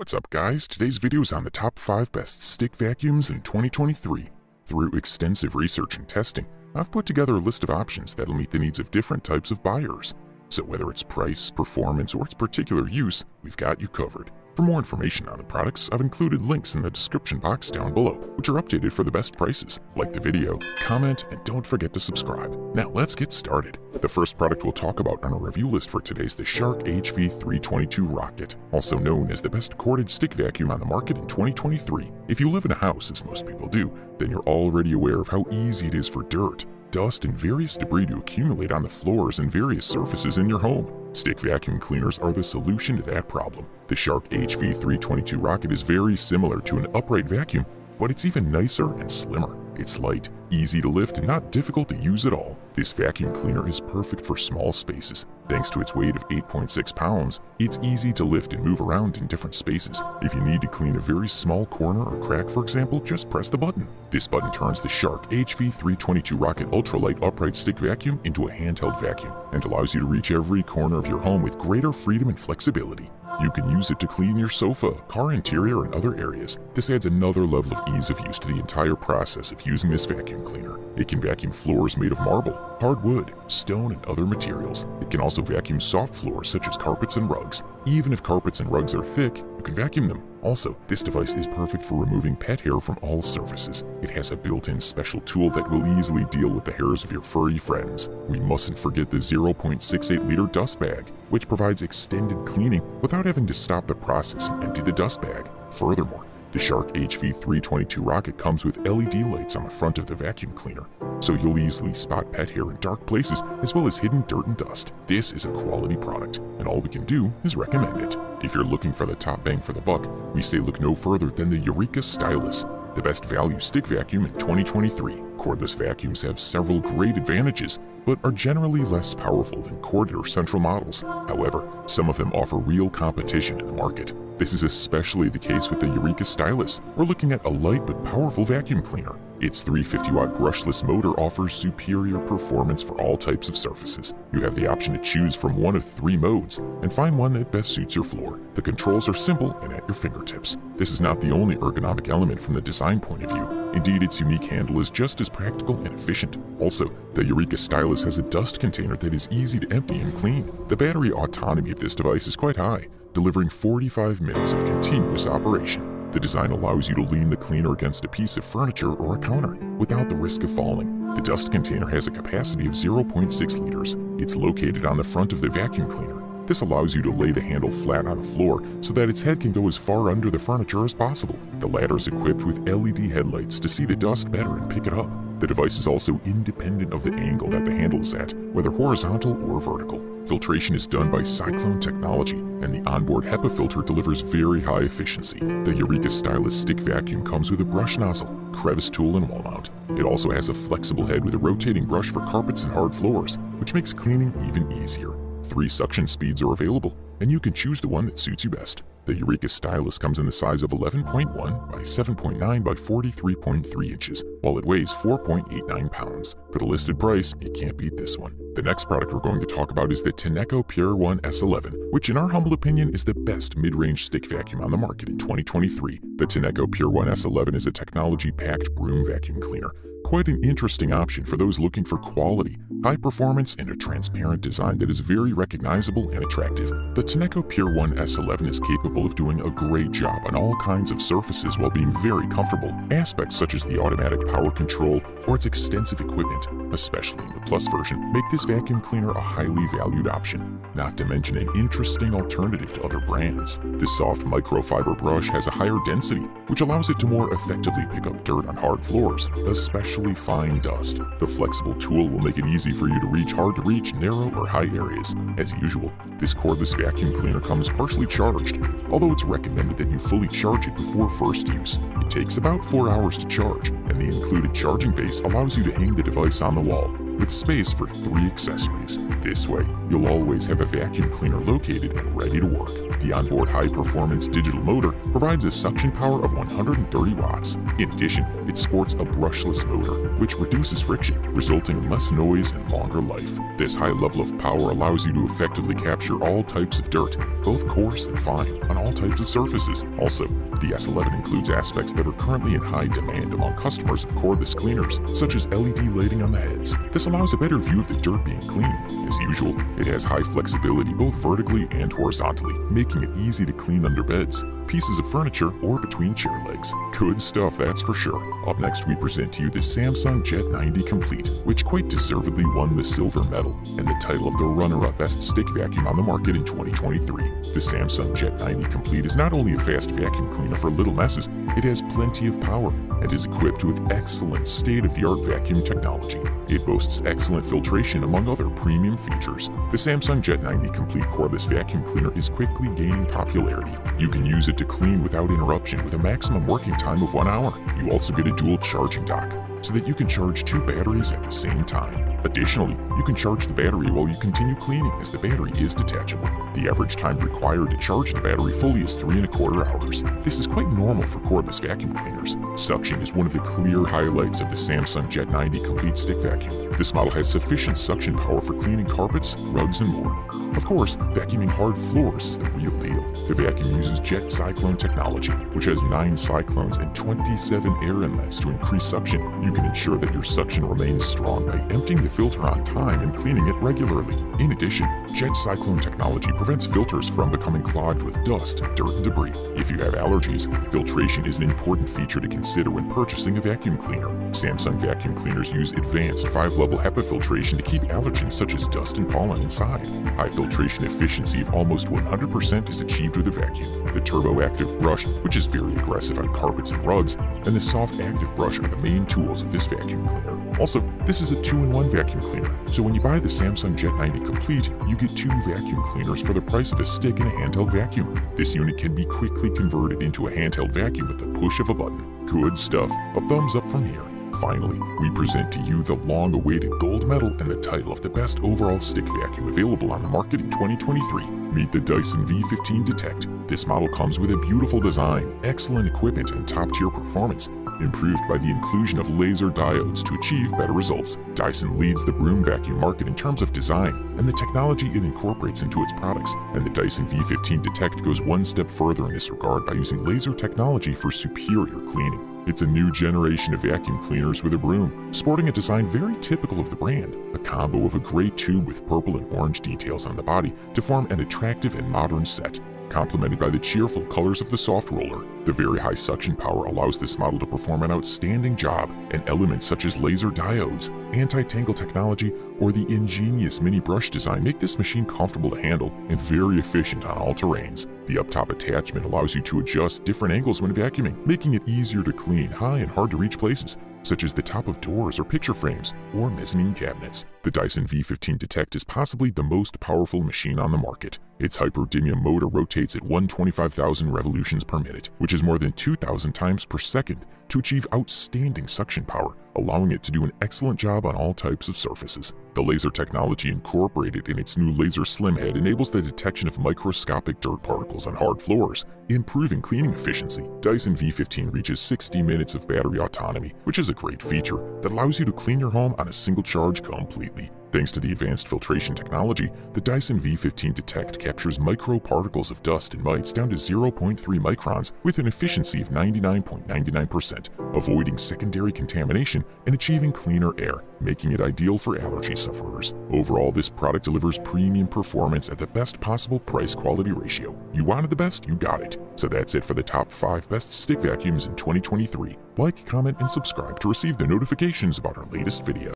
What's up guys? Today's video is on the top 5 best stick vacuums in 2023. Through extensive research and testing, I've put together a list of options that'll meet the needs of different types of buyers. So whether it's price, performance, or its particular use, we've got you covered. For more information on the products, I've included links in the description box down below, which are updated for the best prices. Like the video, comment, and don't forget to subscribe. Now let's get started. The first product we'll talk about on our review list for today is the Shark HV322 Rocket, also known as the best corded stick vacuum on the market in 2023. If you live in a house, as most people do, then you're already aware of how easy it is for dirt, dust, and various debris to accumulate on the floors and various surfaces in your home. Stick vacuum cleaners are the solution to that problem. The Shark HV322 Rocket is very similar to an upright vacuum, but it's even nicer and slimmer. It's light, easy to lift, and not difficult to use at all. This vacuum cleaner is perfect for small spaces. Thanks to its weight of 8.6 pounds, it's easy to lift and move around in different spaces. If you need to clean a very small corner or crack, for example, just press the button. This button turns the Shark HV322 Rocket Ultralight Upright Stick Vacuum into a handheld vacuum and allows you to reach every corner of your home with greater freedom and flexibility. You can use it to clean your sofa, car interior, and other areas. This adds another level of ease of use to the entire process of using this vacuum cleaner. It can vacuum floors made of marble, hardwood, stone, and other materials. It can also vacuum soft floors such as carpets and rugs. Even if carpets and rugs are thick, you can vacuum them. Also, this device is perfect for removing pet hair from all surfaces. It has a built-in special tool that will easily deal with the hairs of your furry friends. We mustn't forget the 0.68 liter dust bag, which provides extended cleaning without having to stop the process and empty the dust bag. Furthermore, the Shark HV322 rocket comes with LED lights on the front of the vacuum cleaner, so you'll easily spot pet hair in dark places as well as hidden dirt and dust. This is a quality product, and all we can do is recommend it. If you're looking for the top bang for the buck, we say look no further than the Eureka Stylus, the best value stick vacuum in 2023. Cordless vacuums have several great advantages, but are generally less powerful than corded or central models. However, some of them offer real competition in the market. This is especially the case with the Eureka Stylus. We're looking at a light but powerful vacuum cleaner. Its 350 watt brushless motor offers superior performance for all types of surfaces. You have the option to choose from one of three modes and find one that best suits your floor. The controls are simple and at your fingertips. This is not the only ergonomic element from the design point of view. Indeed, its unique handle is just as practical and efficient. Also, the Eureka Stylus has a dust container that is easy to empty and clean. The battery autonomy of this device is quite high, delivering 45 minutes of continuous operation. The design allows you to lean the cleaner against a piece of furniture or a counter without the risk of falling. The dust container has a capacity of 0.6 liters. It's located on the front of the vacuum cleaner. This allows you to lay the handle flat on the floor so that its head can go as far under the furniture as possible. The ladder is equipped with LED headlights to see the dust better and pick it up. The device is also independent of the angle that the handle is at, whether horizontal or vertical. Filtration is done by Cyclone technology, and the onboard HEPA filter delivers very high efficiency. The Eureka Stylus stick vacuum comes with a brush nozzle, crevice tool, and wall mount. It also has a flexible head with a rotating brush for carpets and hard floors, which makes cleaning even easier. Three suction speeds are available, and you can choose the one that suits you best. The Eureka Stylus comes in the size of 11.1 by 7.9 by 43.3 inches, while it weighs 4.89 pounds. For the listed price, you can't beat this one. The next product we're going to talk about is the Tineco Pure One S11, which in our humble opinion is the best mid-range stick vacuum on the market in 2023. The Tineco Pure One S11 is a technology-packed broom vacuum cleaner Quite an interesting option for those looking for quality, high performance, and a transparent design that is very recognizable and attractive. The Tineco Pure One S11 is capable of doing a great job on all kinds of surfaces while being very comfortable. Aspects such as the automatic power control or its extensive equipment, especially in the Plus version, make this vacuum cleaner a highly valued option, not to mention an interesting alternative to other brands. This soft microfiber brush has a higher density, which allows it to more effectively pick up dirt on hard floors, especially fine dust. The flexible tool will make it easy for you to reach hard-to-reach narrow or high areas. As usual, this cordless vacuum cleaner comes partially charged, although it's recommended that you fully charge it before first use. It takes about 4 hours to charge, and the included charging base allows you to hang the device on the wall, with space for three accessories. This way, you'll always have a vacuum cleaner located and ready to work. The onboard high-performance digital motor provides a suction power of 130 watts. In addition, it sports a brushless motor, which reduces friction, resulting in less noise and longer life. This high level of power allows you to effectively capture all types of dirt, both coarse and fine, on all types of surfaces. Also, the S11 includes aspects that are currently in high demand among customers of cordless cleaners, such as LED lighting on the heads. This allows a better view of the dirt being cleaned. As usual, it has high flexibility both vertically and horizontally, making it easy to clean under beds pieces of furniture, or between chair legs. Good stuff, that's for sure. Up next, we present to you the Samsung Jet 90 Complete, which quite deservedly won the silver medal and the title of the runner-up best stick vacuum on the market in 2023. The Samsung Jet 90 Complete is not only a fast vacuum cleaner for little messes, it has plenty of power and is equipped with excellent state-of-the-art vacuum technology. It boasts excellent filtration among other premium features. The Samsung Jet 90 Complete Cordless Vacuum Cleaner is quickly gaining popularity. You can use it to clean without interruption with a maximum working time of one hour. You also get a dual charging dock so that you can charge two batteries at the same time. Additionally, you can charge the battery while you continue cleaning as the battery is detachable. The average time required to charge the battery fully is three and a quarter hours. This is quite normal for cordless vacuum cleaners. Suction is one of the clear highlights of the Samsung Jet 90 Complete Stick Vacuum. This model has sufficient suction power for cleaning carpets, rugs, and more. Of course, vacuuming hard floors is the real deal. The vacuum uses Jet Cyclone technology, which has 9 cyclones and 27 air inlets to increase suction. You can ensure that your suction remains strong by emptying the filter on time and cleaning it regularly. In addition, Jet Cyclone technology prevents filters from becoming clogged with dust, dirt, and debris. If you have allergies, filtration is an important feature to consider when purchasing a vacuum cleaner. Samsung vacuum cleaners use advanced 5-level HEPA filtration to keep allergens such as dust and pollen inside. High filtration efficiency of almost 100% is achieved with a vacuum. The Turbo Active brush, which is very aggressive on carpets and rugs, and the Soft Active brush are the main tools of this vacuum cleaner. Also, this is a 2-in-1 vacuum cleaner, so when you buy the Samsung Jet 90 Complete, you get two vacuum cleaners for the price of a stick and a handheld vacuum. This unit can be quickly converted into a handheld vacuum with the push of a button. Good stuff. A thumbs up from here. Finally, we present to you the long-awaited gold medal and the title of the best overall stick vacuum available on the market in 2023. Meet the Dyson V15 Detect. This model comes with a beautiful design, excellent equipment, and top-tier performance improved by the inclusion of laser diodes to achieve better results. Dyson leads the broom vacuum market in terms of design and the technology it incorporates into its products, and the Dyson V15 Detect goes one step further in this regard by using laser technology for superior cleaning. It's a new generation of vacuum cleaners with a broom, sporting a design very typical of the brand, a combo of a gray tube with purple and orange details on the body to form an attractive and modern set complemented by the cheerful colors of the soft roller. The very high suction power allows this model to perform an outstanding job, and elements such as laser diodes, anti-tangle technology, or the ingenious mini brush design make this machine comfortable to handle and very efficient on all terrains. The up-top attachment allows you to adjust different angles when vacuuming, making it easier to clean high and hard to reach places, such as the top of doors or picture frames or mezzanine cabinets. The Dyson V15 Detect is possibly the most powerful machine on the market. Its hyperdymium motor rotates at 125,000 revolutions per minute, which is more than 2,000 times per second, to achieve outstanding suction power, allowing it to do an excellent job on all types of surfaces. The laser technology incorporated in its new laser slim head enables the detection of microscopic dirt particles on hard floors, improving cleaning efficiency. Dyson V15 reaches 60 minutes of battery autonomy, which is a great feature that allows you to clean your home on a single charge completely. Thanks to the advanced filtration technology, the Dyson V15 Detect captures microparticles of dust and mites down to 0.3 microns with an efficiency of 99.99%, avoiding secondary contamination and achieving cleaner air, making it ideal for allergy sufferers. Overall, this product delivers premium performance at the best possible price-quality ratio. You wanted the best, you got it. So that's it for the top 5 best stick vacuums in 2023. Like, comment, and subscribe to receive the notifications about our latest video.